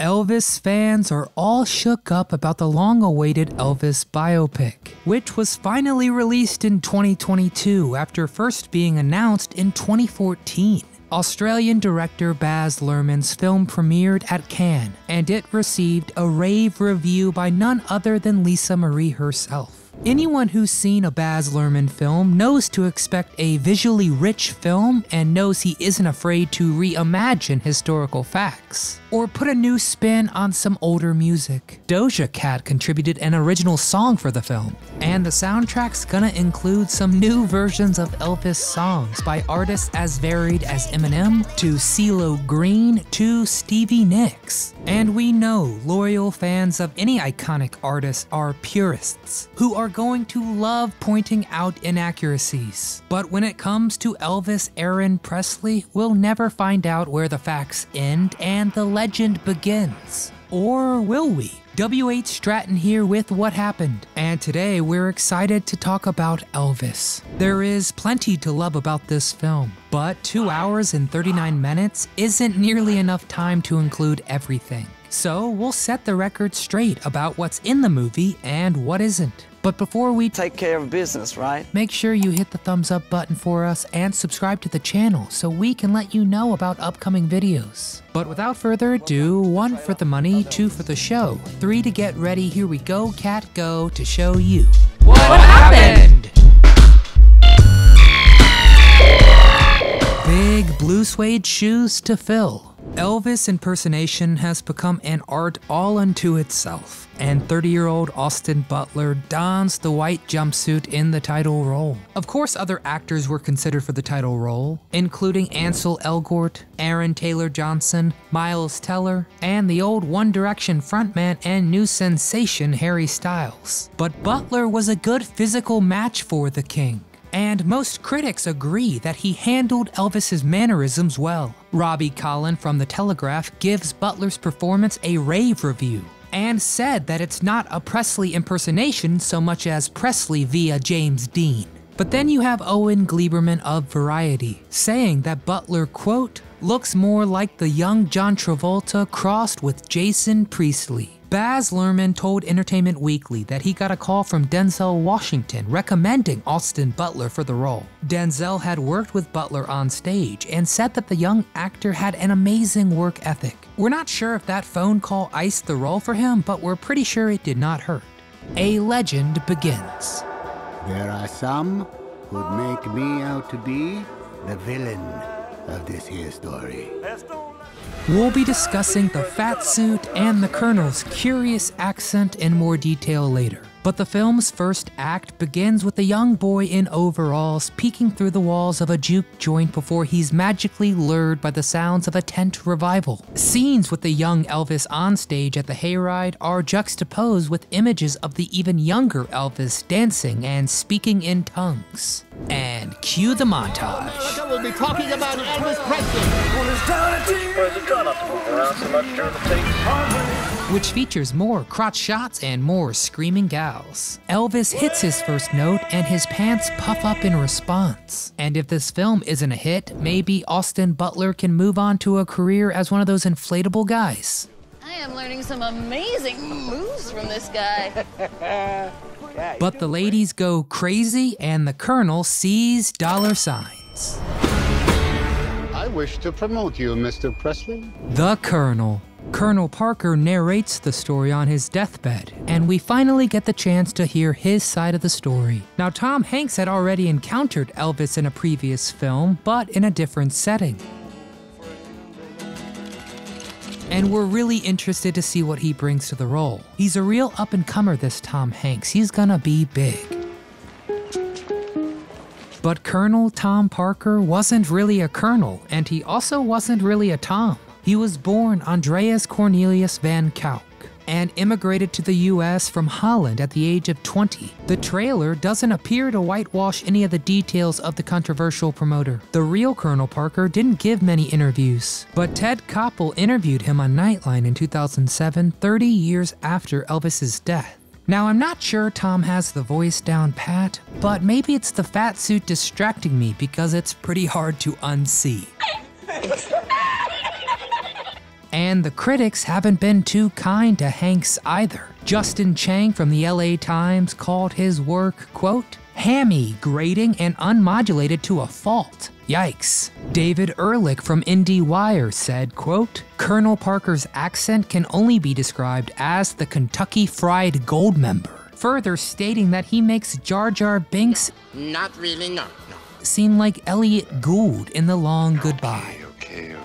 Elvis fans are all shook up about the long awaited Elvis biopic, which was finally released in 2022 after first being announced in 2014. Australian director Baz Luhrmann's film premiered at Cannes, and it received a rave review by none other than Lisa Marie herself. Anyone who's seen a Baz Luhrmann film knows to expect a visually rich film and knows he isn't afraid to reimagine historical facts or put a new spin on some older music. Doja Cat contributed an original song for the film, and the soundtrack's gonna include some new versions of Elvis songs by artists as varied as Eminem to CeeLo Green to Stevie Nicks. And we know loyal fans of any iconic artist are purists who are going to love pointing out inaccuracies. But when it comes to Elvis Aaron Presley, we'll never find out where the facts end and the legend begins. Or will we? W.H. Stratton here with What Happened, and today we're excited to talk about Elvis. There is plenty to love about this film, but 2 hours and 39 minutes isn't nearly enough time to include everything. So we'll set the record straight about what's in the movie and what isn't. But before we take care of business, right? Make sure you hit the thumbs up button for us and subscribe to the channel so we can let you know about upcoming videos. But without further ado, one for the money, two for the show, three to get ready, here we go, cat go, to show you. What, what happened? Big blue suede shoes to fill. Elvis impersonation has become an art all unto itself, and 30 year old Austin Butler dons the white jumpsuit in the title role. Of course, other actors were considered for the title role, including Ansel Elgort, Aaron Taylor Johnson, Miles Teller, and the old One Direction frontman and new sensation Harry Styles. But Butler was a good physical match for the king and most critics agree that he handled Elvis's mannerisms well. Robbie Collin from The Telegraph gives Butler's performance a rave review and said that it's not a Presley impersonation so much as Presley via James Dean. But then you have Owen Gleiberman of Variety saying that Butler, quote, looks more like the young John Travolta crossed with Jason Priestley. Baz Luhrmann told Entertainment Weekly that he got a call from Denzel Washington recommending Austin Butler for the role. Denzel had worked with Butler on stage and said that the young actor had an amazing work ethic. We're not sure if that phone call iced the role for him, but we're pretty sure it did not hurt. A legend begins. There are some who'd make me out to be the villain of this here story. We'll be discussing the fat suit and the Colonel's curious accent in more detail later. But the film's first act begins with a young boy in overalls peeking through the walls of a juke joint before he's magically lured by the sounds of a tent revival. Scenes with the young Elvis on stage at the hayride are juxtaposed with images of the even younger Elvis dancing and speaking in tongues. And cue the montage. We'll be talking about Elvis Presley. Which features more crotch shots and more screaming gals. Elvis hits his first note and his pants puff up in response. And if this film isn't a hit, maybe Austin Butler can move on to a career as one of those inflatable guys. I am learning some amazing moves from this guy. But the ladies go crazy and the Colonel sees dollar signs. I wish to promote you, Mr. Presley. The Colonel. Colonel Parker narrates the story on his deathbed, and we finally get the chance to hear his side of the story. Now, Tom Hanks had already encountered Elvis in a previous film, but in a different setting. And we're really interested to see what he brings to the role. He's a real up and comer, this Tom Hanks. He's gonna be big. But Colonel Tom Parker wasn't really a colonel, and he also wasn't really a Tom. He was born Andreas Cornelius van Kalk and immigrated to the US from Holland at the age of 20. The trailer doesn't appear to whitewash any of the details of the controversial promoter. The real Colonel Parker didn't give many interviews, but Ted Koppel interviewed him on Nightline in 2007, 30 years after Elvis's death. Now, I'm not sure Tom has the voice down pat, but maybe it's the fat suit distracting me because it's pretty hard to unsee. And the critics haven't been too kind to Hanks either. Justin Chang from the LA Times called his work, quote, hammy, grating, and unmodulated to a fault. Yikes. David Ehrlich from IndieWire said, quote, Colonel Parker's accent can only be described as the Kentucky Fried Goldmember, further stating that he makes Jar Jar Binks Not really, no, no. seem like Elliott Gould in The Long Goodbye. Okay, okay, okay.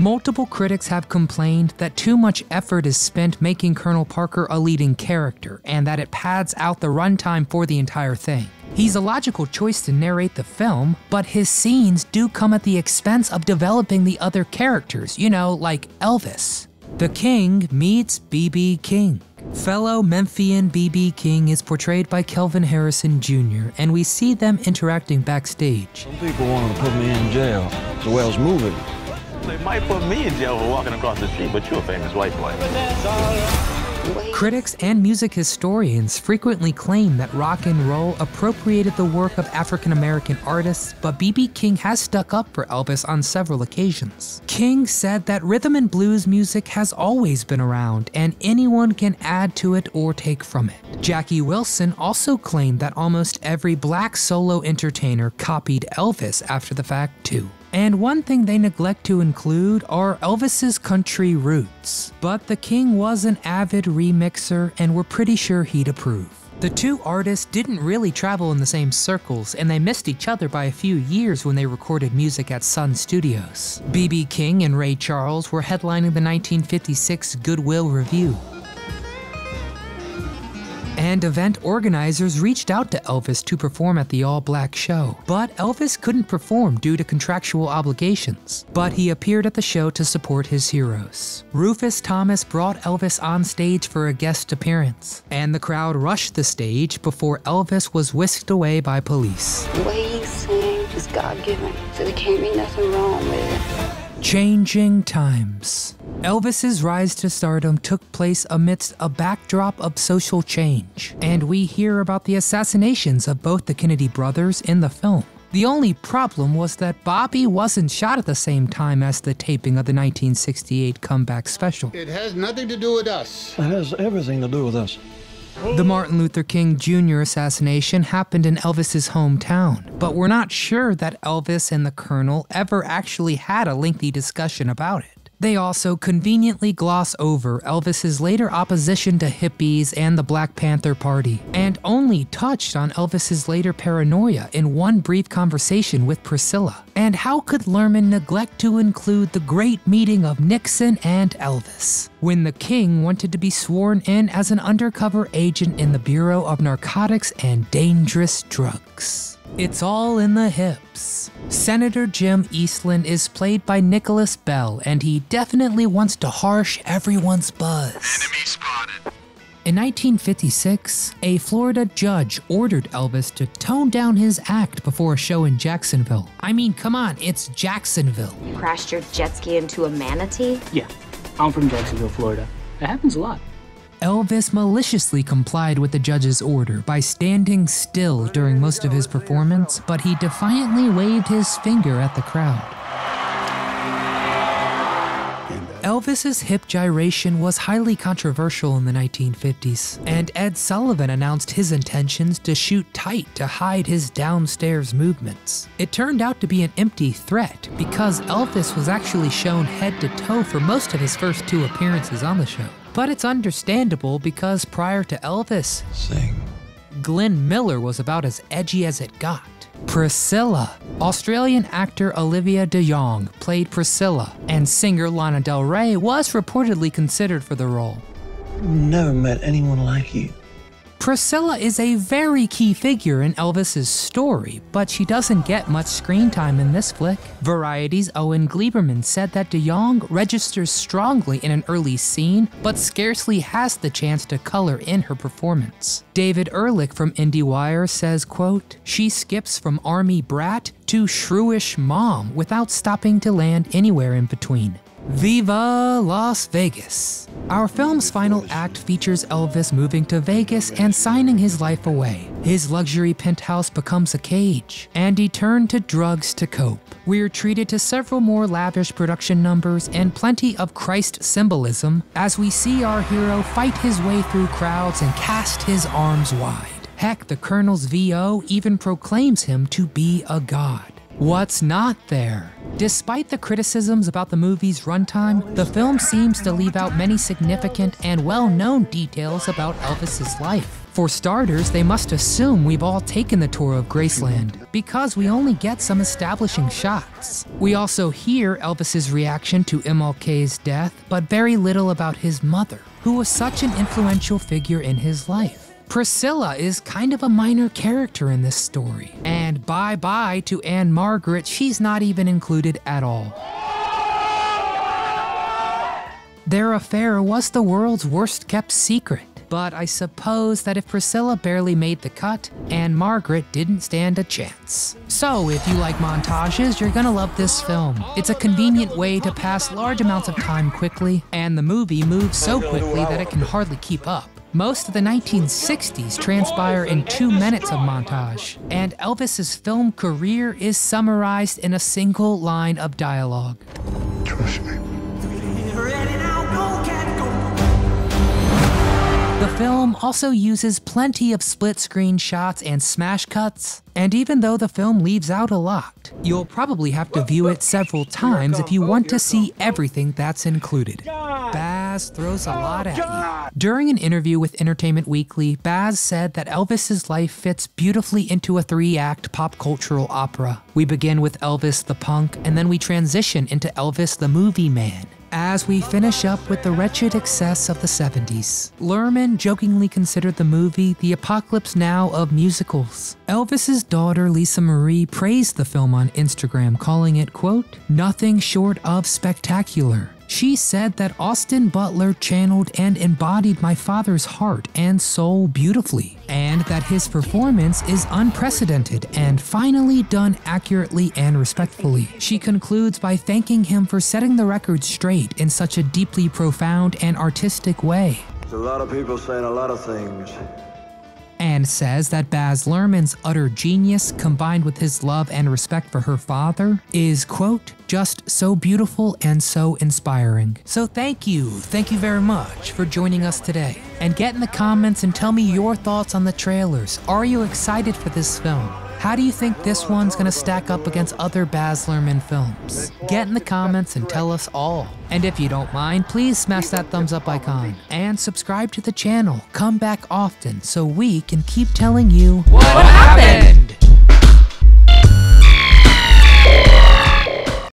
Multiple critics have complained that too much effort is spent making Colonel Parker a leading character, and that it pads out the runtime for the entire thing. He's a logical choice to narrate the film, but his scenes do come at the expense of developing the other characters, you know, like Elvis. The King meets B.B. King. Fellow Memphian B.B. King is portrayed by Kelvin Harrison Jr., and we see them interacting backstage. Some people wanted to put me in jail the I moving. They might put me in jail for walking across the street, but you're a famous white boy. Critics and music historians frequently claim that rock and roll appropriated the work of African American artists, but B.B. King has stuck up for Elvis on several occasions. King said that rhythm and blues music has always been around, and anyone can add to it or take from it. Jackie Wilson also claimed that almost every black solo entertainer copied Elvis after the fact, too. And one thing they neglect to include are Elvis's country roots. But the King was an avid remixer, and we're pretty sure he'd approve. The two artists didn't really travel in the same circles, and they missed each other by a few years when they recorded music at Sun Studios. B.B. King and Ray Charles were headlining the 1956 Goodwill Revue. And event organizers reached out to Elvis to perform at the all black show. But Elvis couldn't perform due to contractual obligations. But he appeared at the show to support his heroes. Rufus Thomas brought Elvis on stage for a guest appearance, and the crowd rushed the stage before Elvis was whisked away by police. The way he sings is God given, so there can't be nothing wrong with it. Changing times. Elvis's rise to stardom took place amidst a backdrop of social change, and we hear about the assassinations of both the Kennedy brothers in the film. The only problem was that Bobby wasn't shot at the same time as the taping of the 1968 comeback special. It has nothing to do with us. It has everything to do with us. The Martin Luther King Jr. assassination happened in Elvis's hometown, but we're not sure that Elvis and the Colonel ever actually had a lengthy discussion about it. They also conveniently gloss over Elvis's later opposition to hippies and the Black Panther Party, and only touched on Elvis's later paranoia in one brief conversation with Priscilla. And how could Luhrmann neglect to include the great meeting of Nixon and Elvis? When the king wanted to be sworn in as an undercover agent in the Bureau of Narcotics and Dangerous Drugs. It's all in the hips. Senator Jim Eastland is played by Nicholas Bell, and he definitely wants to harsh everyone's buzz. Enemy spotted. In 1956, a Florida judge ordered Elvis to tone down his act before a show in Jacksonville. I mean, come on, it's Jacksonville. You crashed your jet ski into a manatee? Yeah, I'm from Jacksonville, Florida. It happens a lot. Elvis maliciously complied with the judge's order by standing still during most of his performance, but he defiantly waved his finger at the crowd. Elvis's hip gyration was highly controversial in the 1950s, and Ed Sullivan announced his intentions to shoot tight to hide his downstairs movements. It turned out to be an empty threat because Elvis was actually shown head to toe for most of his first two appearances on the show. But it's understandable because prior to Elvis, Sing. Glenn Miller was about as edgy as it got. Priscilla. Australian actor Olivia DeJonge played Priscilla, and singer Lana Del Rey was reportedly considered for the role. Never met anyone like you. Priscilla is a very key figure in Elvis's story, but she doesn't get much screen time in this flick. Variety's Owen Gleiberman said that DeJonge registers strongly in an early scene, but scarcely has the chance to color in her performance. David Ehrlich from IndieWire says, quote, She skips from army brat to shrewish mom without stopping to land anywhere in between. Viva Las Vegas! Our film's final act features Elvis moving to Vegas and signing his life away. His luxury penthouse becomes a cage, and he turned to drugs to cope. We're treated to several more lavish production numbers and plenty of Christ symbolism as we see our hero fight his way through crowds and cast his arms wide. Heck, the Colonel's VO even proclaims him to be a god. What's not there? Despite the criticisms about the movie's runtime, the film seems to leave out many significant and well known details about Elvis's life. For starters, they must assume we've all taken the tour of Graceland, because we only get some establishing shots. We also hear Elvis's reaction to MLK's death, but very little about his mother, who was such an influential figure in his life. Priscilla is kind of a minor character in this story. And bye bye to Ann-Margret, she's not even included at all. Their affair was the world's worst kept secret. But I suppose that if Priscilla barely made the cut, Ann-Margret didn't stand a chance. So, if you like montages, you're gonna love this film. It's a convenient way to pass large amounts of time quickly, and the movie moves so quickly that it can hardly keep up. Most of the 1960s transpire in two minutes of montage, and Elvis's film career is summarized in a single line of dialogue. Trust me. The film also uses plenty of split screen shots and smash cuts, and even though the film leaves out a lot, you'll probably have to view it several times if you want to see everything that's included. Baz throws a lot at you. During an interview with Entertainment Weekly, Baz said that Elvis's life fits beautifully into a three act pop cultural opera. We begin with Elvis the punk, and then we transition into Elvis the movie man as we finish up with the wretched excess of the 70s. Luhrmann jokingly considered the movie the apocalypse now of musicals. Elvis's daughter Lisa Marie praised the film on Instagram, calling it, quote, nothing short of spectacular. She said that Austin Butler channeled and embodied my father's heart and soul beautifully, and that his performance is unprecedented and finally done accurately and respectfully. She concludes by thanking him for setting the record straight in such a deeply profound and artistic way. There's a lot of people saying a lot of things. And says that Baz Luhrmann's utter genius, combined with his love and respect for her father, is, quote, just so beautiful and so inspiring. So thank you, thank you very much for joining us today. And get in the comments and tell me your thoughts on the trailers. Are you excited for this film? How do you think this one's gonna stack up against other Baz Luhrmann films? Get in the comments and tell us all. And if you don't mind, please smash that thumbs up icon and subscribe to the channel. Come back often so we can keep telling you what, happened?